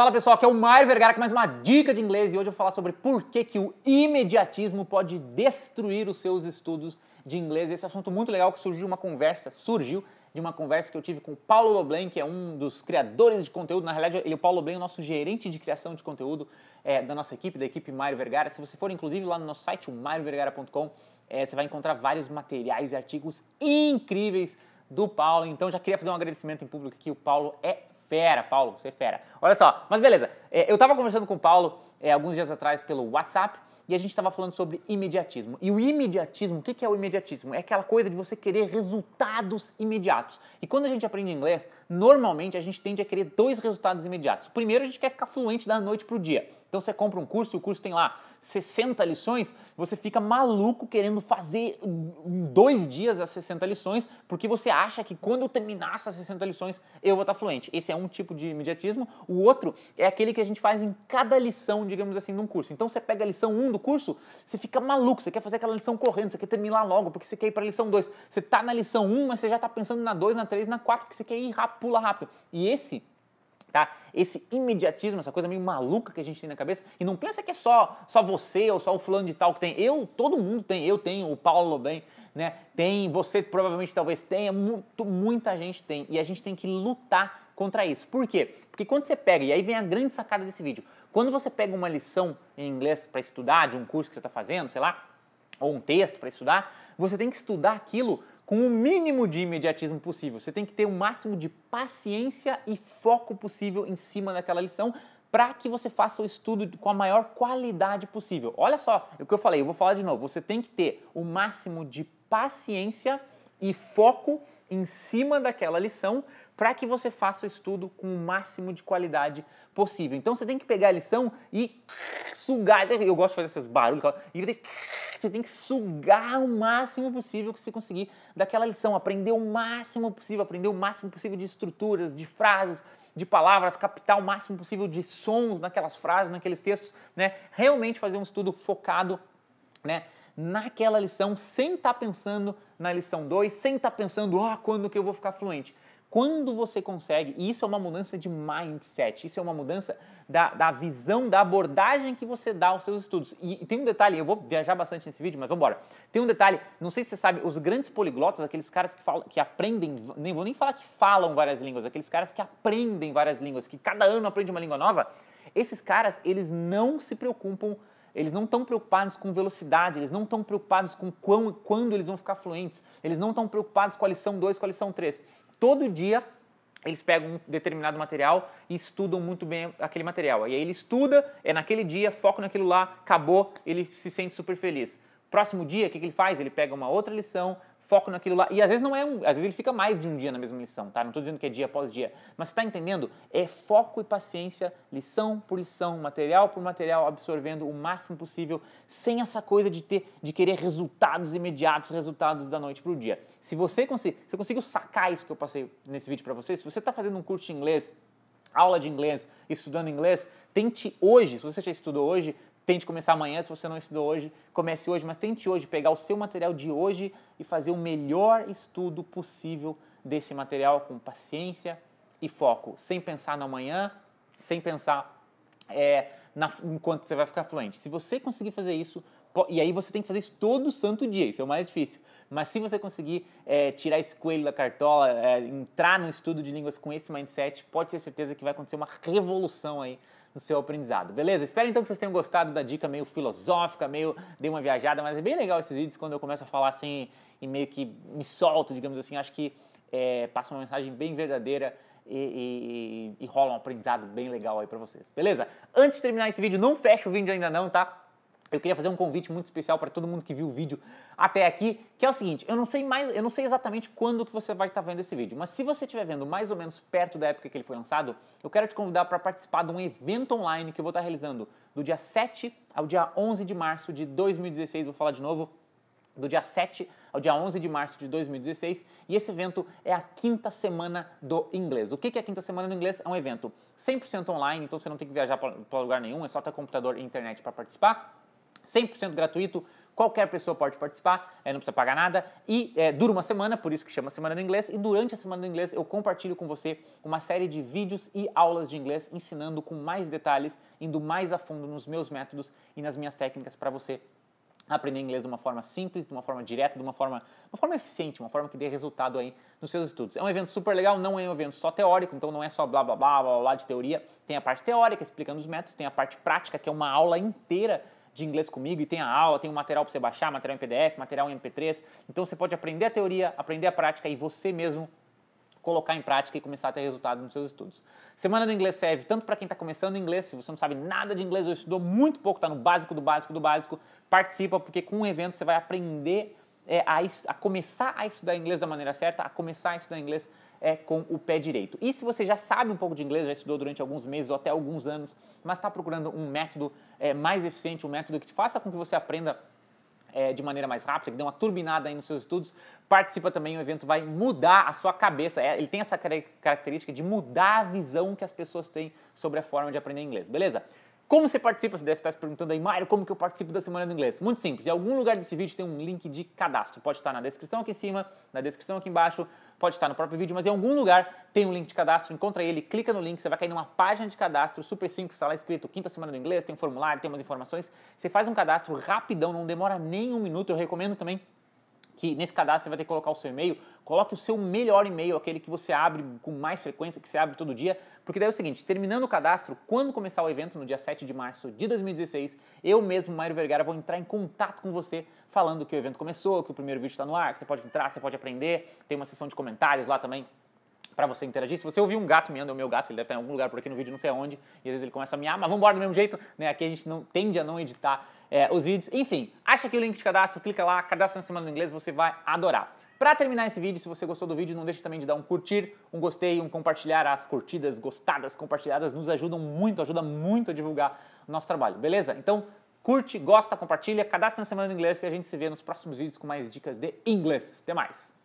Fala pessoal, aqui é o Mário Vergara com mais uma dica de inglês e hoje eu vou falar sobre por que, que o imediatismo pode destruir os seus estudos de inglês. Esse assunto muito legal que surgiu uma conversa, surgiu de uma conversa que eu tive com o Paulo Loblen, que é um dos criadores de conteúdo. Na realidade, ele, o Paulo Loblen é o nosso gerente de criação de conteúdo é, da nossa equipe, da equipe Mário Vergara. Se você for, inclusive, lá no nosso site, o mariovergara.com, é, você vai encontrar vários materiais e artigos incríveis do Paulo. Então, já queria fazer um agradecimento em público aqui. O Paulo é fera, Paulo, você é fera. Olha só, mas beleza, é, eu estava conversando com o Paulo é, alguns dias atrás pelo WhatsApp e a gente estava falando sobre imediatismo. E o imediatismo, o que, que é o imediatismo? É aquela coisa de você querer resultados imediatos. E quando a gente aprende inglês, normalmente a gente tende a querer dois resultados imediatos. Primeiro, a gente quer ficar fluente da noite para o dia. Então você compra um curso e o curso tem lá 60 lições, você fica maluco querendo fazer em dois dias as 60 lições, porque você acha que quando eu terminar essas 60 lições eu vou estar fluente. Esse é um tipo de imediatismo. O outro é aquele que a gente faz em cada lição, digamos assim, num curso. Então você pega a lição 1 do curso, você fica maluco, você quer fazer aquela lição correndo, você quer terminar logo, porque você quer ir para a lição 2. Você está na lição 1, mas você já está pensando na 2, na 3, na 4, porque você quer ir rápido, pula rápido. E esse tá? Esse imediatismo, essa coisa meio maluca que a gente tem na cabeça, e não pensa que é só só você ou só o fulano de tal que tem. Eu, todo mundo tem, eu tenho, o Paulo bem, né? Tem, você provavelmente talvez tenha, muito, muita gente tem, e a gente tem que lutar contra isso. Por quê? Porque quando você pega, e aí vem a grande sacada desse vídeo, quando você pega uma lição em inglês para estudar, de um curso que você está fazendo, sei lá, ou um texto para estudar, você tem que estudar aquilo com o mínimo de imediatismo possível. Você tem que ter o máximo de paciência e foco possível em cima daquela lição para que você faça o estudo com a maior qualidade possível. Olha só o que eu falei, eu vou falar de novo. Você tem que ter o máximo de paciência e foco em cima daquela lição para que você faça o estudo com o máximo de qualidade possível. Então você tem que pegar a lição e sugar. Eu gosto de fazer esses barulhos. E você tem que sugar o máximo possível que você conseguir daquela lição, aprender o máximo possível, aprender o máximo possível de estruturas, de frases, de palavras, captar o máximo possível de sons naquelas frases, naqueles textos, né? Realmente fazer um estudo focado, né? Naquela lição, sem estar tá pensando na lição 2, sem estar tá pensando, ah, quando que eu vou ficar fluente. Quando você consegue, e isso é uma mudança de mindset, isso é uma mudança da, da visão, da abordagem que você dá aos seus estudos. E, e, tem um detalhe, eu vou viajar bastante nesse vídeo, mas vamos embora. Tem um detalhe, não sei se você sabe, os grandes poliglotas, aqueles caras que, falam, que aprendem, nem vou nem falar que falam várias línguas, aqueles caras que aprendem várias línguas, que cada ano aprende uma língua nova, esses caras, eles não se preocupam eles não estão preocupados com velocidade, eles não estão preocupados com quão, quando eles vão ficar fluentes, eles não estão preocupados com a lição 2, com a lição 3 todo dia eles pegam um determinado material e estudam muito bem aquele material. E aí ele estuda, é naquele dia, foco naquilo lá, acabou, ele se sente super feliz. Próximo dia, o que, que ele faz? Ele pega uma outra lição, foco naquilo lá. E às vezes não é um, às vezes ele fica mais de um dia na mesma lição, tá? Não estou dizendo que é dia após dia, mas você está entendendo? É foco e paciência, lição por lição, material por material, absorvendo o máximo possível, sem essa coisa de ter, de querer resultados imediatos, resultados da noite para o dia. Se você conseguir, se eu consigo sacar isso que eu passei nesse vídeo para você, se você está fazendo um curso de inglês aula de inglês, estudando inglês, tente hoje, se você já estudou hoje, Tente começar amanhã, se você não estudou hoje, comece hoje, mas tente hoje pegar o seu material de hoje e fazer o melhor estudo possível desse material com paciência e foco, sem pensar no amanhã, sem pensar é, na, enquanto você vai ficar fluente. Se você conseguir fazer isso, e aí você tem que fazer isso todo santo dia, isso é o mais difícil. Mas se você conseguir é, tirar esse coelho da cartola, é, entrar no estudo de línguas com esse mindset, pode ter certeza que vai acontecer uma revolução aí no seu aprendizado, beleza? Espero então que vocês tenham gostado da dica meio filosófica, meio dei uma viajada, mas é bem legal esses vídeos quando eu começo a falar assim e meio que me solto, digamos assim, acho que é, passa uma mensagem bem verdadeira e, e, e rola um aprendizado bem legal aí pra vocês, beleza? Antes de terminar esse vídeo, não fecha o vídeo ainda não, tá? Eu queria fazer um convite muito especial para todo mundo que viu o vídeo até aqui, que é o seguinte, eu não sei mais, eu não sei exatamente quando que você vai estar vendo esse vídeo, mas se você estiver vendo mais ou menos perto da época que ele foi lançado, eu quero te convidar para participar de um evento online que eu vou estar realizando do dia 7 ao dia 11 de março de 2016, vou falar de novo, do dia 7 ao dia 11 de março de 2016, e esse evento é a quinta semana do inglês. O que é a quinta semana do inglês? É um evento 100% online, então você não tem que viajar para lugar nenhum, é só ter computador e internet para participar. 100% gratuito, Qualquer pessoa pode participar, é, não precisa pagar nada e é, dura uma semana, por isso que chama Semana do Inglês. E durante a Semana do Inglês eu compartilho com você uma série de vídeos e aulas de inglês ensinando com mais detalhes, indo mais a fundo nos meus métodos e nas minhas técnicas para você aprender inglês de uma forma simples, de uma forma direta, de uma forma, uma forma eficiente, uma forma que dê resultado aí nos seus estudos. É um evento super legal, não é um evento só teórico, então não é só blá blá blá blá, blá de teoria. Tem a parte teórica explicando os métodos, tem a parte prática que é uma aula inteira de inglês comigo e tem a aula, tem um material para você baixar, material em PDF, material em MP3. Então você pode aprender a teoria, aprender a prática e você mesmo colocar em prática e começar a ter resultado nos seus estudos. Semana do Inglês serve tanto para quem está começando inglês, se você não sabe nada de inglês ou estudou muito pouco, está no básico do básico do básico, participa, porque com o evento você vai aprender é, a, a, começar a estudar inglês da maneira certa, a começar a estudar inglês é, com o pé direito. E se você já sabe um pouco de inglês, já estudou durante alguns meses ou até alguns anos, mas está procurando um método é, mais eficiente, um método que te faça com que você aprenda é, de maneira mais rápida, que dê uma turbinada aí nos seus estudos, participa também, o evento vai mudar a sua cabeça. É, ele tem essa característica de mudar a visão que as pessoas têm sobre a forma de aprender inglês, beleza? Como você participa? Você deve estar se perguntando aí, Mário, como que eu participo da Semana do Inglês? Muito simples, em algum lugar desse vídeo tem um link de cadastro. Pode estar na descrição aqui em cima, na descrição aqui embaixo, pode estar no próprio vídeo, mas em algum lugar tem um link de cadastro, encontra ele, clica no link, você vai cair numa página de cadastro super simples, está lá escrito Quinta Semana do Inglês, tem um formulário, tem umas informações. Você faz um cadastro rapidão, não demora nem um minuto, eu recomendo também que nesse cadastro você vai ter que colocar o seu e-mail, coloque o seu melhor e-mail, aquele que você abre com mais frequência, que você abre todo dia, porque daí é o seguinte, terminando o cadastro, quando começar o evento, no dia 7 de março de 2016, eu mesmo, Mário Vergara, vou entrar em contato com você, falando que o evento começou, que o primeiro vídeo está no ar, que você pode entrar, você pode aprender, tem uma sessão de comentários lá também, para você interagir. Se você ouvir um gato miando, é o meu gato, ele deve estar em algum lugar por aqui no vídeo, não sei aonde, e às vezes ele começa a miar, mas vamos embora do mesmo jeito, né? Aqui a gente não tende a não editar é, os vídeos. Enfim, acha aqui o link de cadastro, clica lá, cadastra na Semana do Inglês, você vai adorar. Para terminar esse vídeo, se você gostou do vídeo, não deixe também de dar um curtir, um gostei, um compartilhar. As curtidas, gostadas, compartilhadas nos ajudam muito, ajuda muito a divulgar o nosso trabalho, beleza? Então, curte, gosta, compartilha, cadastra na Semana do Inglês e a gente se vê nos próximos vídeos com mais dicas de inglês. Até mais!